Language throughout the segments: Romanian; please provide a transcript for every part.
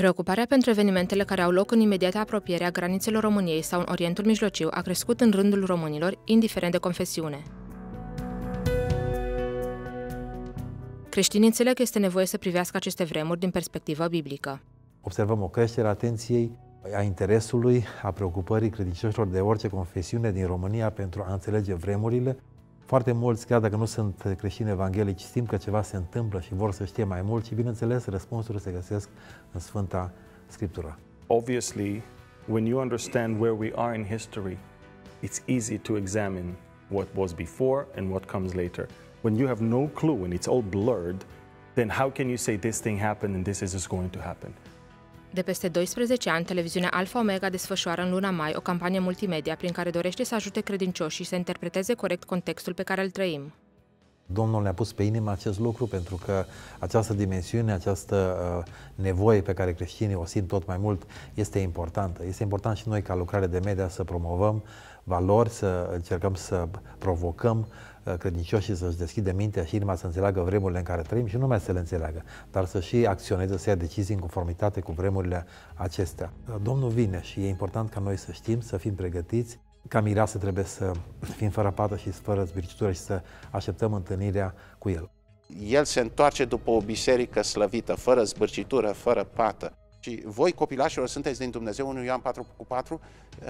Preocuparea pentru evenimentele care au loc în imediată apropiere a granițelor României sau în Orientul Mijlociu a crescut în rândul românilor, indiferent de confesiune. Creștinii înțeleg că este nevoie să privească aceste vremuri din perspectivă biblică. Observăm o creștere a atenției, a interesului, a preocupării credincioșilor de orice confesiune din România pentru a înțelege vremurile. Foarte mulți, chiar dacă nu sunt creștini evanghelici, simt că ceva se întâmplă și vor să știe mai mult și, bineînțeles, răspunsurile se găsesc în Sfânta Scriptură. Obviously, when you understand where we are in history, it's easy to examine what was before and what comes later. When you have no clue and it's all blurred, then how can you say this thing happened and this is just going to happen? De peste 12 ani, televiziunea Alfa Omega desfășoară în luna mai o campanie multimedia prin care dorește să ajute credincioșii să interpreteze corect contextul pe care îl trăim. Domnul ne-a pus pe inimă acest lucru pentru că această dimensiune, această uh, nevoie pe care creștinii o simt tot mai mult este importantă. Este important și noi ca lucrare de media să promovăm valori, să încercăm să provocăm uh, credincioșii să-și deschide mintea și inima să înțeleagă vremurile în care trăim și nu numai să le înțeleagă, dar să și acționeze, să ia decizii în conformitate cu vremurile acestea. Uh, Domnul vine și e important ca noi să știm, să fim pregătiți. Ca mireasă trebuie să fim fără pată și fără zbircitură și să așteptăm întâlnirea cu El. El se întoarce după o biserică slăvită, fără zbârcitură, fără pată. Și voi, copilașilor, sunteți din Dumnezeu, 1 Ioan 4 cu 4, uh,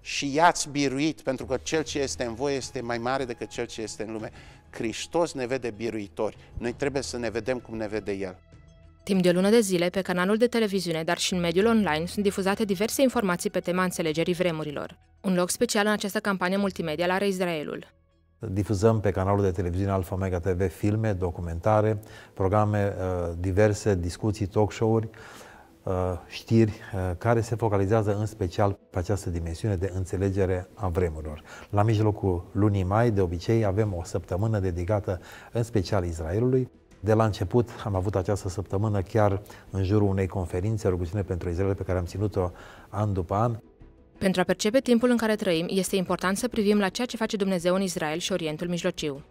și i-ați biruit, pentru că cel ce este în voi este mai mare decât cel ce este în lume. Hristos ne vede biruitori. Noi trebuie să ne vedem cum ne vede El. Timp de o lună de zile, pe canalul de televiziune, dar și în mediul online, sunt difuzate diverse informații pe tema înțelegerii vremurilor. Un loc special în această campanie multimedia are Israelul. Difuzăm pe canalul de televiziune Alfa Omega TV filme, documentare, programe uh, diverse, discuții, talk show-uri, uh, știri uh, care se focalizează în special pe această dimensiune de înțelegere a vremurilor. La mijlocul lunii mai, de obicei, avem o săptămână dedicată în special Israelului. De la început am avut această săptămână chiar în jurul unei conferințe, rugăciune pentru Israel, pe care am ținut-o an după an. Pentru a percepe timpul în care trăim, este important să privim la ceea ce face Dumnezeu în Israel și Orientul Mijlociu.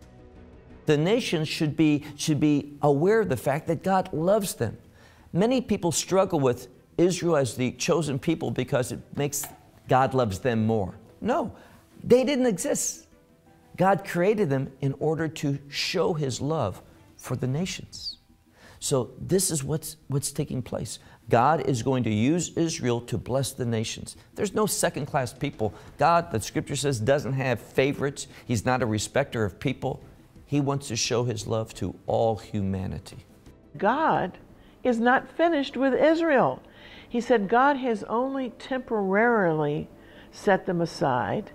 The nations should be, should be aware of the fact that God loves them. Many people struggle with Israel as the chosen people because it makes God loves them more. No, they didn't exist. God created them in order to show his love for the nations. So this is what's, what's taking place. God is going to use Israel to bless the nations. There's no second class people. God, the scripture says, doesn't have favorites. He's not a respecter of people. He wants to show his love to all humanity. God is not finished with Israel. He said God has only temporarily set them aside.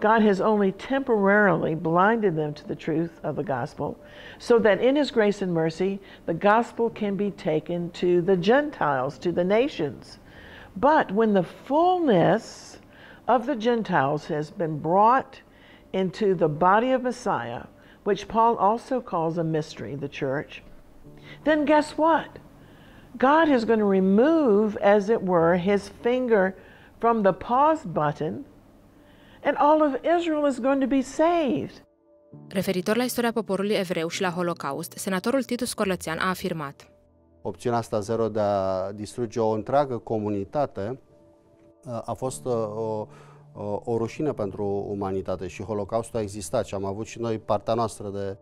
God has only temporarily blinded them to the truth of the gospel, so that in His grace and mercy, the gospel can be taken to the Gentiles, to the nations. But when the fullness of the Gentiles has been brought into the body of Messiah, which Paul also calls a mystery, the church, then guess what? God is going to remove, as it were, his finger from the pause button, and all of Israel is going to be saved. Referitor la istoria poporului evreu și la Holocaust, senatorul Titus Corlățean a afirmat Opțiunea asta zero de a distruge o întreagă comunitate a fost uh, o, o, o rușine pentru umanitate și Holocaustul a existat și am avut și noi partea noastră de,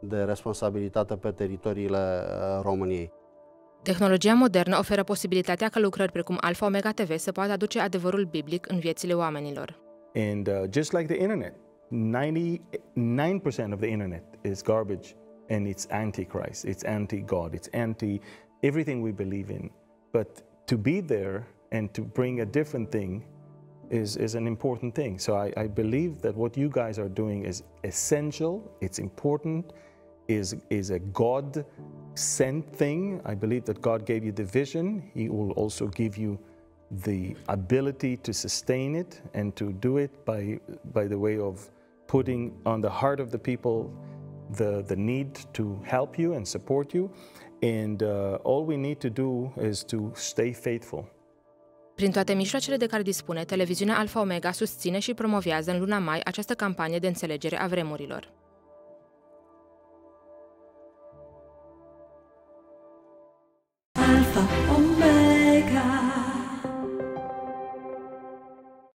de responsabilitate pe teritoriile uh, României. Tehnologia modernă oferă posibilitatea ca lucrări precum Alfa Omega TV să poată aduce adevărul biblic în viețile oamenilor. And uh, just like the internet, 99% of the internet is garbage and it's anti-Christ, it's anti-God, it's anti everything we believe in. But to be there and to bring a different thing is, is an important thing. So I, I believe that what you guys are doing is essential, it's important, is, is a God sent thing. I believe that God gave you the vision, He will also give you the ability to sustain it and to do it by, by the way of putting on the heart of the people the, the need to help you and support you. And uh, all we need to do is to stay faithful. Prin toate mijloacele de care dispune, televiziunea Alfa Omega susține și promovează în luna mai această campanie de înțelegere a vremurilor.